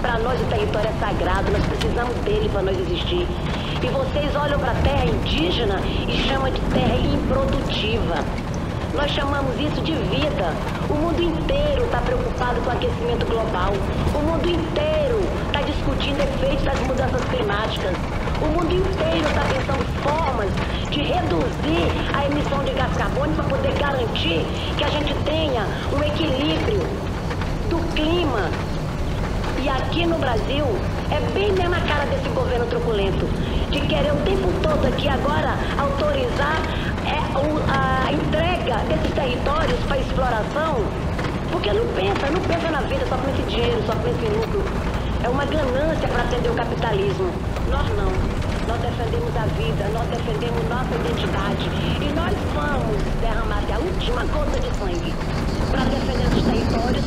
Para nós o território é sagrado, nós precisamos dele para nós existir. E vocês olham para a terra indígena e chamam de terra improdutiva. Nós chamamos isso de vida. O mundo inteiro está preocupado com o aquecimento global. O mundo inteiro está discutindo efeitos das mudanças climáticas. O mundo inteiro está pensando formas de reduzir a emissão de gás carbônico para poder garantir que a gente tenha um equilíbrio aqui no Brasil é bem mesmo a cara desse governo truculento de querer o tempo todo aqui agora autorizar é, a entrega desses territórios para exploração, porque não pensa, não pensa na vida, só pensa em dinheiro, só pensa em lucro. É uma ganância para atender o capitalismo. Nós não. Nós defendemos a vida, nós defendemos nossa identidade. E nós vamos derramar até a última gota de sangue para defender os territórios,